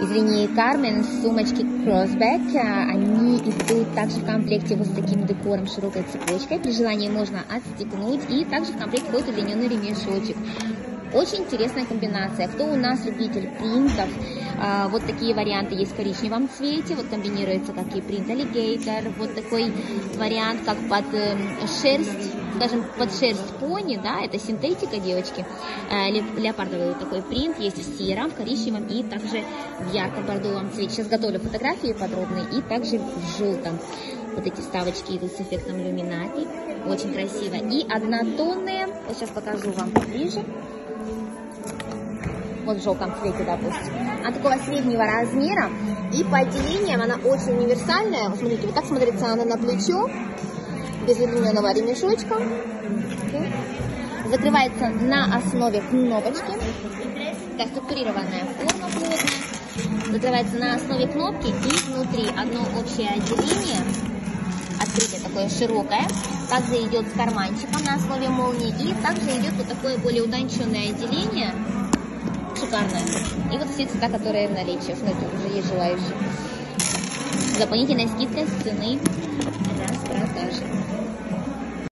из линии Carmen сумочки Crossback. Они идут также в комплекте вот с таким декором широкой цепочкой. При желании можно отстегнуть. И также в комплект входит удлиненный ремешочек. Очень интересная комбинация. Кто у нас любитель принтов, а, вот такие варианты есть в коричневом цвете. Вот комбинируется как и принт аллигейтор. Вот такой вариант, как под э, шерсть скажем, под шерсть пони, да, это синтетика, девочки, э, леопардовый такой принт, есть в сером, в коричневом и также в ярко-бордовом цвете. Сейчас готовлю фотографии подробные и также в желтом. Вот эти вставочки идут с эффектом люминати, очень красиво. И однотонные, вот сейчас покажу вам поближе вот в желтом цвете, допустим. Она такого среднего размера, и по отделениям она очень универсальная. Вот смотрите, вот так смотрится она на плечо, без ремешочка. Закрывается на основе кнопочки. Такая форма плотная. Закрывается на основе кнопки и внутри одно общее отделение. Открытие такое широкое. Также идет с карманчиком на основе молнии. И также идет вот такое более утонченное отделение шикарная. И вот все цвета, которые в наличии. Смотрите, уже есть желающие. Дополнительная скидка с цены 但是。